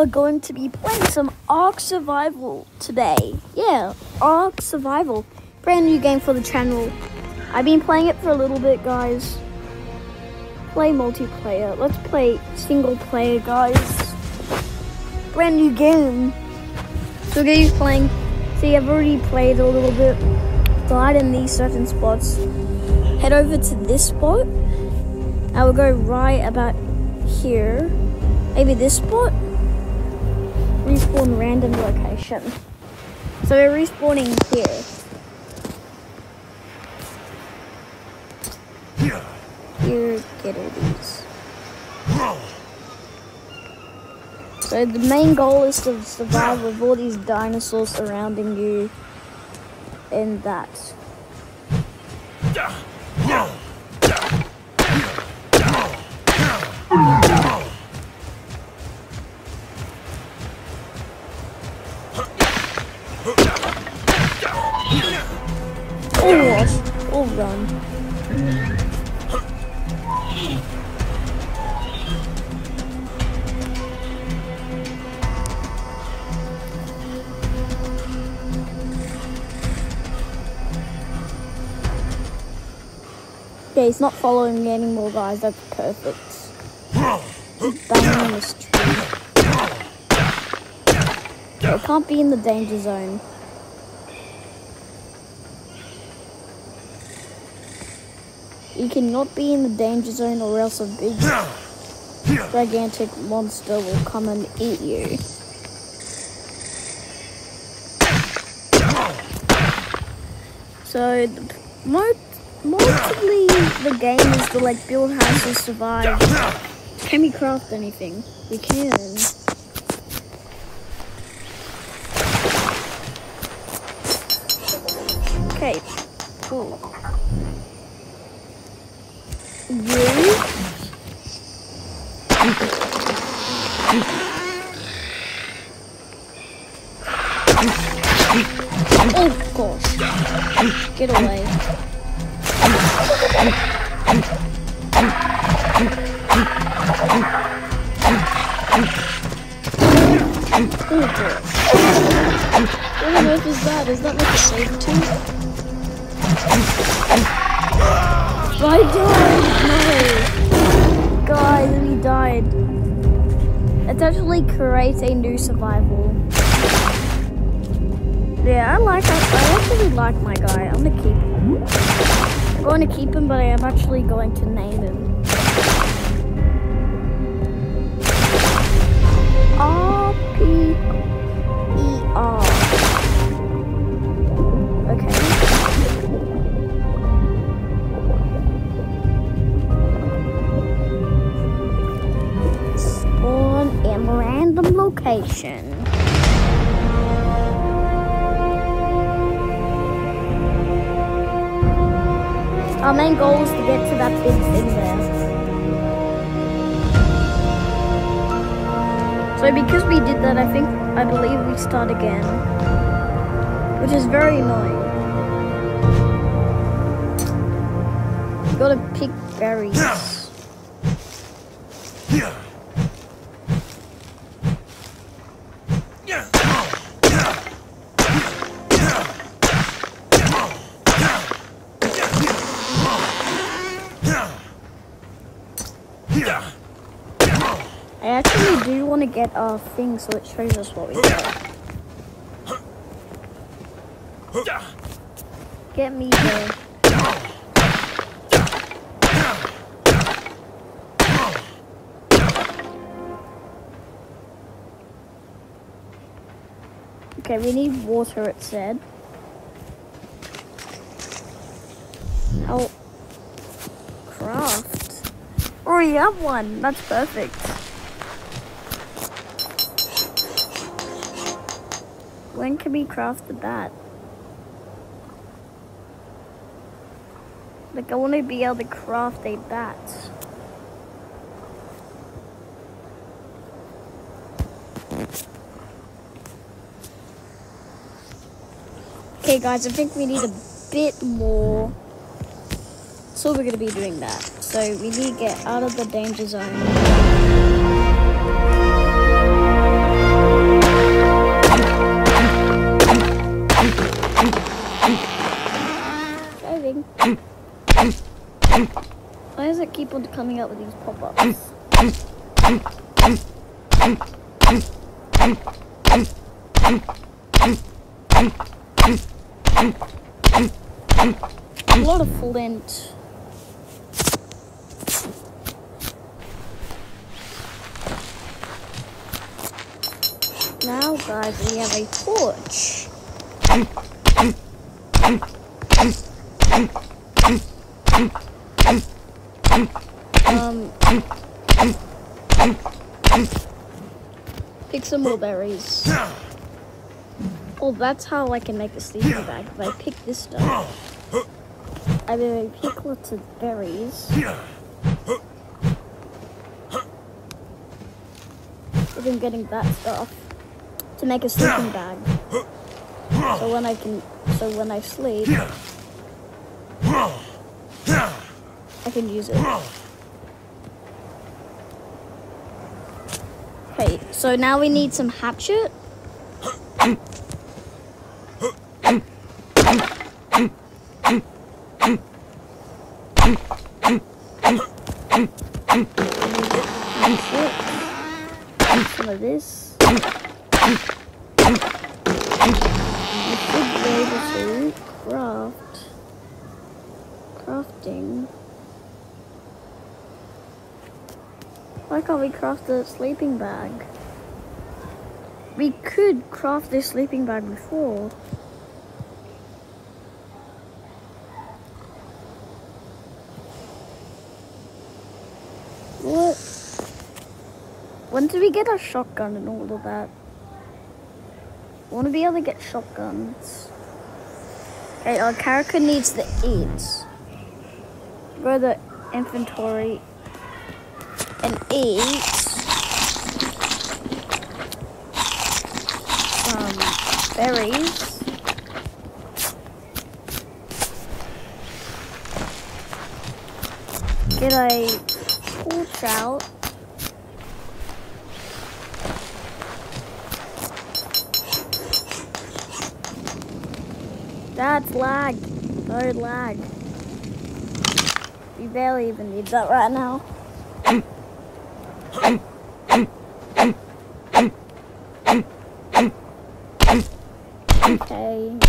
are going to be playing some Ark Survival today. Yeah, Ark Survival. Brand new game for the channel. I've been playing it for a little bit, guys. Play multiplayer. Let's play single player, guys. Brand new game. So get guys playing. See, I've already played a little bit. Died in these certain spots. Head over to this spot. I will go right about here. Maybe this spot. Respawn random location. So we're respawning here. Here, get all these. So the main goal is to survive with all these dinosaurs surrounding you and that. Okay, he's not following me anymore, guys. That's perfect. This can't be in the danger zone. You cannot be in the danger zone or else a big gigantic monster will come and eat you. So, the, mostly the game is to like build houses, survive. Can we craft anything? We can. Okay, cool. You? Oh gosh. Get away. Oh. What on earth is that? Is that like a saber tooth? I died! No! Guys, we died. It's actually create a new survival. Yeah, I like I, I actually like my guy. I'm gonna keep him. I'm going to keep him, but I am actually going to name him. R P E. Okay. Spawn in random location. Our main goal is to get to that big thing there. So because we did that, I think, I believe we start again. Which is very annoying. Gotta pick berries. I actually do want to get our thing so it shows us what we got. Get me. Okay, we need water, it said. Help. Craft. Oh, Already have one. That's perfect. When can we craft the bat? Like, I want to be able to craft a bat. Okay, guys, I think we need a bit more. So we're going to be doing that. So we need to get out of the danger zone. Keep coming up with these pop-ups. A lot of flint. Now, guys, we have a torch. Um, pick some more berries. Oh, that's how I can make a sleeping bag. If I pick this stuff, I mean, I pick lots of berries. If I'm getting that stuff to make a sleeping bag. So when I can, so when I sleep, I can use it. Okay, so now we need some hatchet. Some of this. Should be able to craft. Crafting. Why can't we craft the sleeping bag? We could craft this sleeping bag before. What? When did we get a shotgun and all of that? I want to be able to get shotguns. Okay, our character needs the eat. Go to the inventory and eat some berries. Get a torch out. That's lag. Sorry, lag. We barely even need that right now. Pick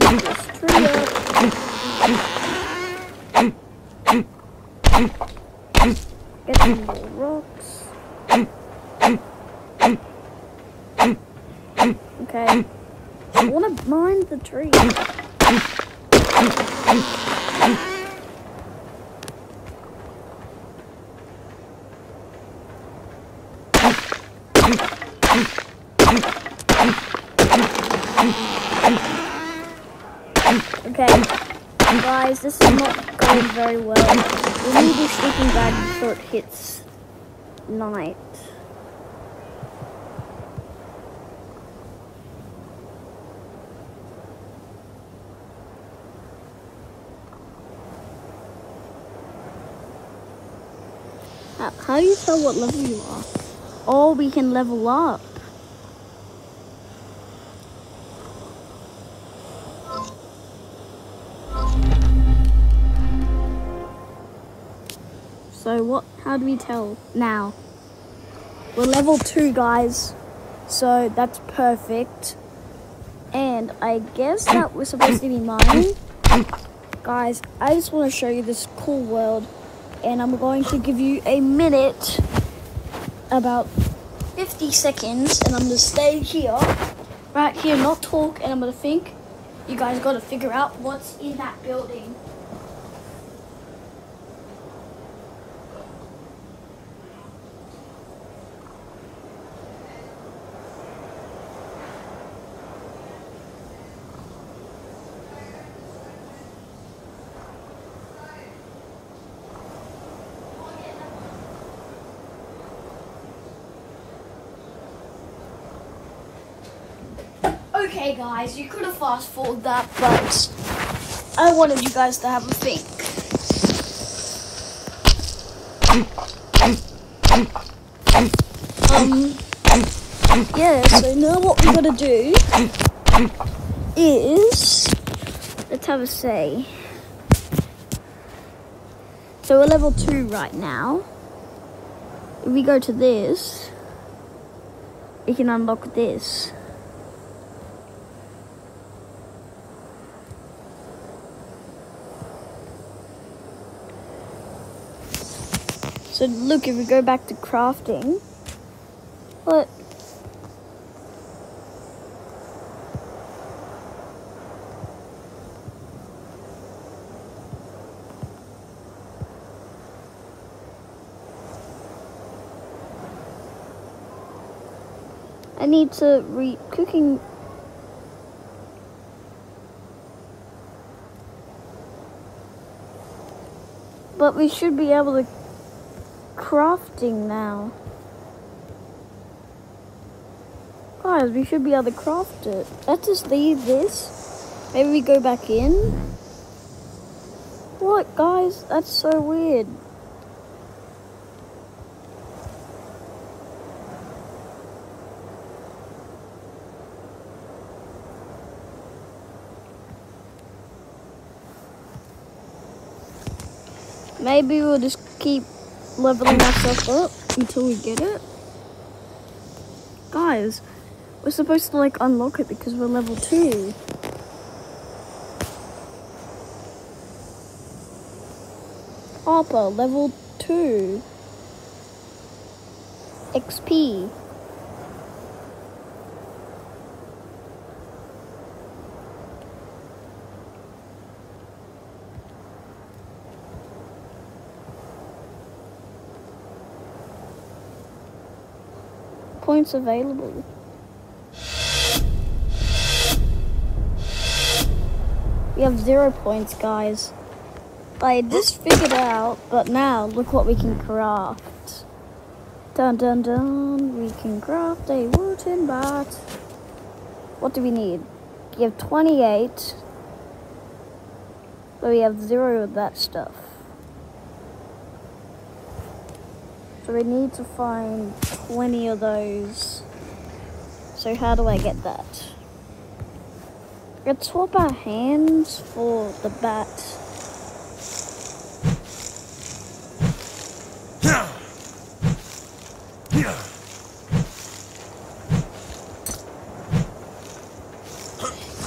this tree. Get some more rocks. Okay. I want to mine the tree. Okay, guys, this is not going very well. We need to a sleeping bag before it hits night. How, how do you tell what level you are? Oh, we can level up. So what, how do we tell now? We're level two, guys. So that's perfect. And I guess that was supposed to be mine. Guys, I just want to show you this cool world. And I'm going to give you a minute, about 50 seconds. And I'm going to stay here, right here, not talk. And I'm going to think. You guys got to figure out what's in that building. Okay, guys, you could have fast forwarded that, but I wanted you guys to have a think. Um, yeah, so now what we're gonna do is let's have a say. So we're level two right now. If we go to this, we can unlock this. So look, if we go back to crafting, what? I need to re cooking. But we should be able to crafting now. Guys, we should be able to craft it. Let's just leave this. Maybe we go back in. What, guys? That's so weird. Maybe we'll just keep leveling ourselves up until we get it. Guys, we're supposed to like unlock it because we're level 2. Harper, level 2. XP. Points available. We have zero points, guys. I just figured out, but now look what we can craft. Dun dun dun, we can craft a wooden bat. What do we need? We have 28. but we have zero of that stuff. We need to find 20 of those. So how do I get that? Let's swap our hands for the bat.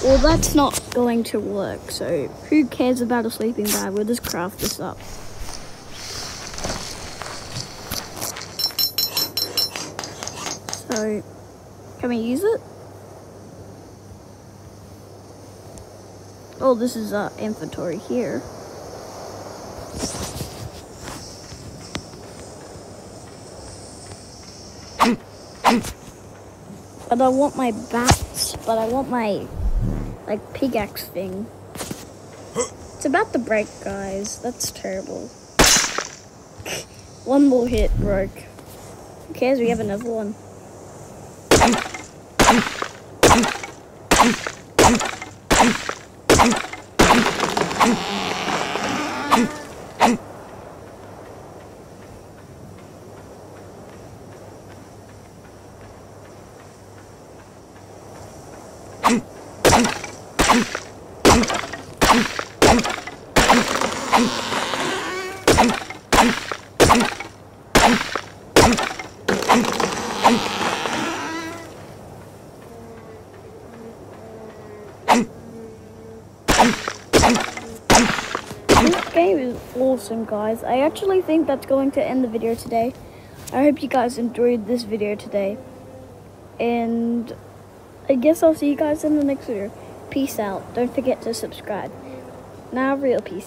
Well, that's not going to work, so who cares about a sleeping bag? We'll just craft this up. So, can we use it? Oh, this is uh, inventory here. But I want my bats, but I want my, like, pickaxe thing. It's about to break, guys. That's terrible. one more hit broke. Who cares? We have another one. Game is awesome, guys. I actually think that's going to end the video today. I hope you guys enjoyed this video today. And I guess I'll see you guys in the next video. Peace out. Don't forget to subscribe. Now, real peace.